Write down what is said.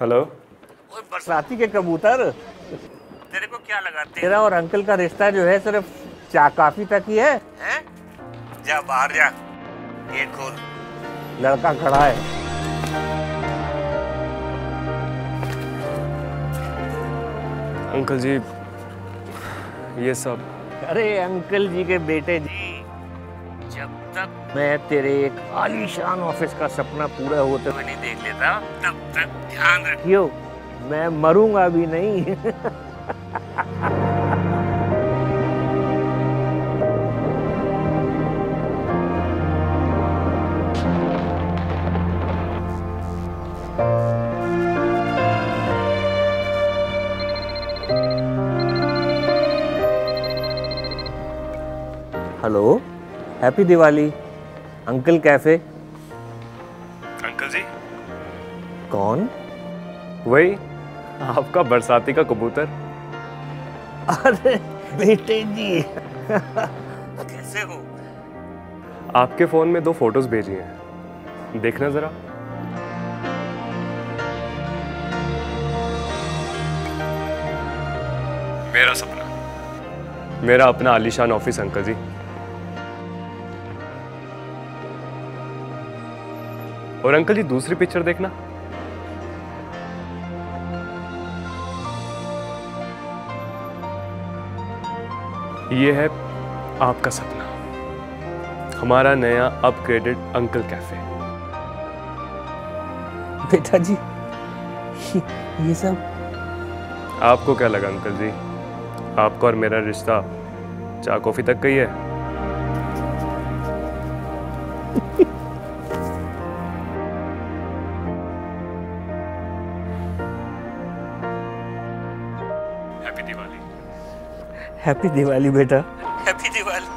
Hello ओए बरसाती के कबूतर। तेरे को क्या लगा? तेरा और अंकल का रिश्ता जो है सिर्फ़ चा काफ़ी तक ही है। हैं? जा बाहर जा। गेट खोल। लड़का खड़ा है। अंकल जी ये सब। अरे अंकल जी के बेटे जी जब तक मैं तेरे एक आलीशान ऑफ़िस का सपना पूरा होते हुए नहीं देख लेता तब तक ध्यान रखियो मैं मरूँगा भी नहीं। Hello. Happy Diwali uncle cafe. Uncle ji. कौन? वही आपका बरसाती का कबूतर। अरे बेटे जी। कैसे हो? आपके फ़ोन में दो फ़ोटोज़ भेजी हैं। देखना जरा। मेरा सपना। मेरा अपना आलीशान ऑफ़िस अंकल जी। और अंकल जी दूसरी पिक्चर देखना। ये है आपका सपना। हमारा नया अपग्रेडेड अंकल कैफ़े बेटा जी ये, सब? आपको क्या लगा अंकल जी? आपका और मेरा रिश्ता चाय कॉफ़ी तक का ही है? हैप्पी दिवाली हैप्पी दिवाली बेटा। हैप्पी दिवाली